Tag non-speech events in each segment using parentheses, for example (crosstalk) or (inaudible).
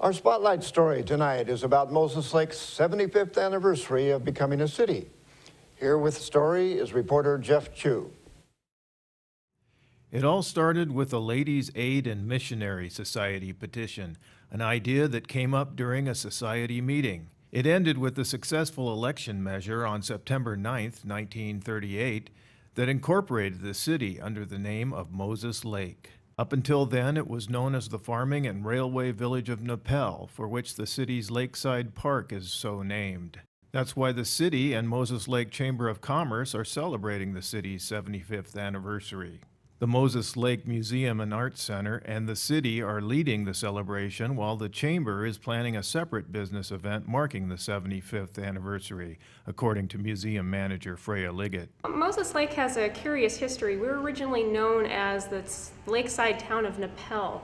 Our spotlight story tonight is about Moses Lake's 75th anniversary of becoming a city. Here with the story is reporter Jeff Chu. It all started with a Ladies' Aid and Missionary Society petition, an idea that came up during a society meeting. It ended with the successful election measure on September 9, 1938, that incorporated the city under the name of Moses Lake. Up until then, it was known as the farming and railway village of Neppel, for which the city's lakeside park is so named. That's why the city and Moses Lake Chamber of Commerce are celebrating the city's 75th anniversary. The Moses Lake Museum and Arts Center and the city are leading the celebration, while the Chamber is planning a separate business event marking the 75th anniversary, according to museum manager Freya Liggett. Moses Lake has a curious history. We were originally known as the lakeside town of Neppel,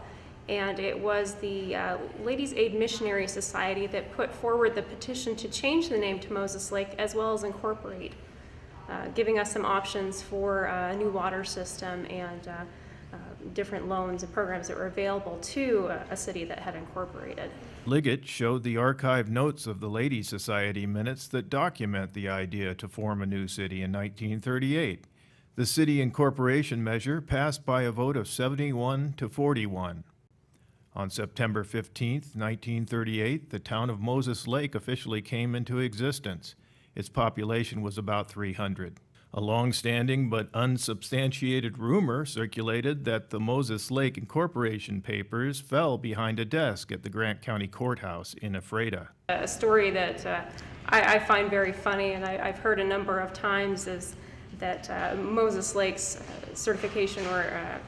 and it was the uh, Ladies' Aid Missionary Society that put forward the petition to change the name to Moses Lake as well as incorporate giving us some options for uh, a new water system and uh, uh, different loans and programs that were available to a, a city that had incorporated. Liggett showed the archived notes of the Ladies Society minutes that document the idea to form a new city in 1938. The city incorporation measure passed by a vote of 71 to 41. On September 15, 1938, the town of Moses Lake officially came into existence. Its population was about 300. A long-standing but unsubstantiated rumor circulated that the Moses Lake Incorporation papers fell behind a desk at the Grant County Courthouse in Ephrata. A story that uh, I, I, find very funny and I, have heard a number of times is that uh, Moses Lake's uh, certification or uh,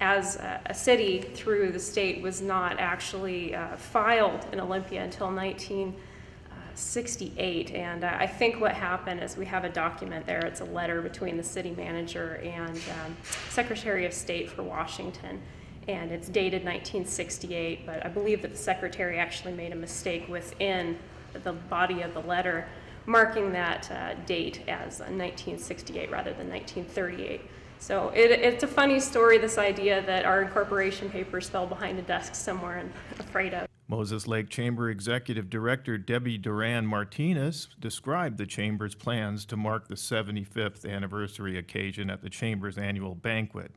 as a, city through the state was not actually uh, filed in Olympia until 19. 68. And uh, I think what happened is we have a document there. It's a letter between the city manager and um, Secretary of State for Washington. And it's dated 1968, but I believe that the secretary actually made a mistake within the body of the letter, marking that uh, date as 1968 rather than 1938. So it, it's a funny story, this idea that our incorporation papers fell behind a desk somewhere and (laughs) afraid of. Moses Lake Chamber Executive Director Debbie Duran Martinez described the Chamber's plans to mark the 75th anniversary occasion at the Chamber's annual banquet.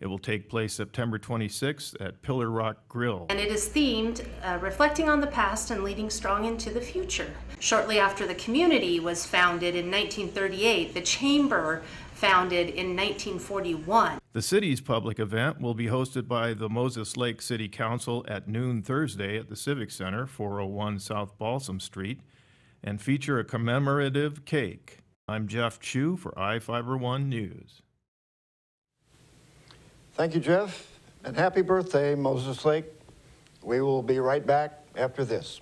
It will take place September 26th at Pillar Rock Grill. And it is themed uh, reflecting on the past and leading strong into the future. Shortly after the community was founded in 1938, the Chamber founded in 1941. The city's public event will be hosted by the Moses Lake City Council at noon Thursday at the Civic Center, 401 South Balsam Street, and feature a commemorative cake. I'm Jeff Chu for iFiber One News. Thank you, Jeff, and happy birthday, Moses Lake. We will be right back after this.